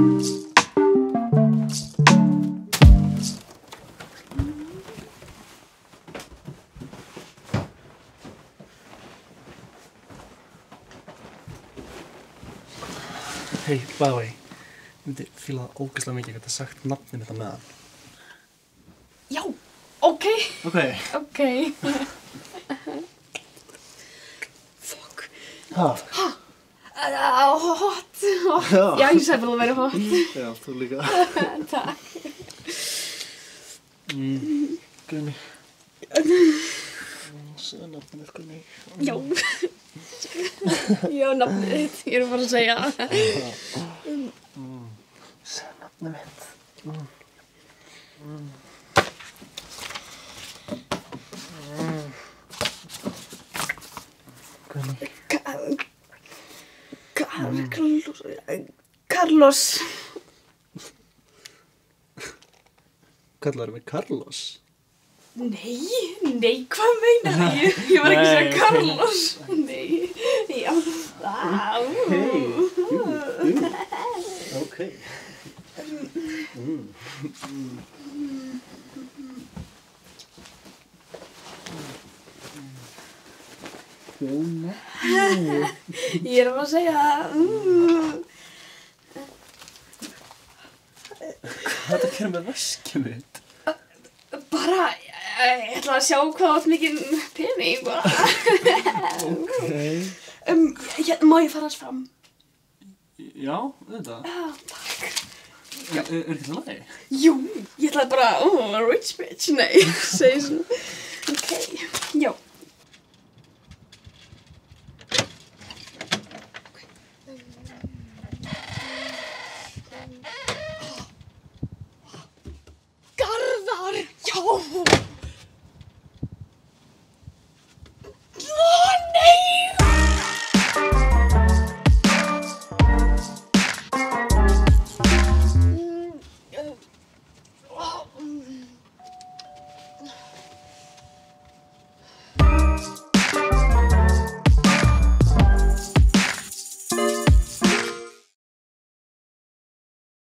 Hei, by the way, ég myndi fíla það ógeðslega mikið að geta sagt nafnið mitt á meðan. Já, ok, Ok. ok. Fuck. Ha? Uh, hot, hot. Já. Já, ég sagði bara að vera hot. Já, þú líka. Takk. Mm. Gunni. Segðu nafnið mitt, Gunni. Já. Já, nafnið ég er bara að segja. Segðu nafnið mitt. Mm. Mm. Mm. Gunni. Carlos. Kallar mig Carlos? Nei, nei, hvað meinar ég? Ég var ekki að segja ok. Carlos. Nei, já. Á. Ok. Jóna. Ég er bara að segja. Mm. Hvað er þetta að gera með veskið mitt? Bara, ég, ég ætla að sjá hvað átt mikið pening bara. Ok. Um, ég, má ég fara hans fram? Já, þetta. Já, takk. Er, er ekki það lagi? Jú, ég ætlaði bara, oh, rich bitch, nei, segi svona. Ok, já. Garðar, já.